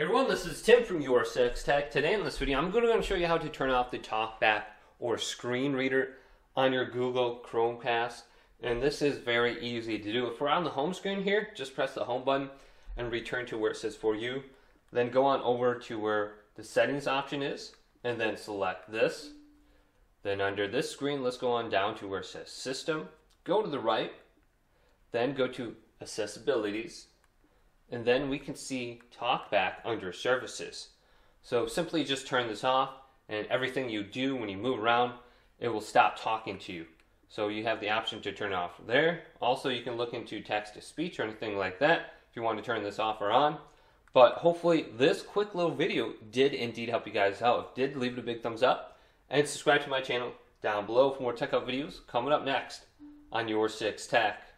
Everyone, this is Tim from Your Six Tech. Today in this video, I'm going to show you how to turn off the TalkBack or screen reader on your Google Chromecast. And this is very easy to do. If we're on the home screen here, just press the home button and return to where it says for you. Then go on over to where the settings option is and then select this. Then under this screen, let's go on down to where it says system. Go to the right, then go to accessibilities and then we can see TalkBack under services. So simply just turn this off and everything you do when you move around, it will stop talking to you. So you have the option to turn off there. Also, you can look into text to speech or anything like that if you want to turn this off or on. But hopefully this quick little video did indeed help you guys out. If did, leave it a big thumbs up and subscribe to my channel down below for more tech up videos coming up next on Your Six Tech.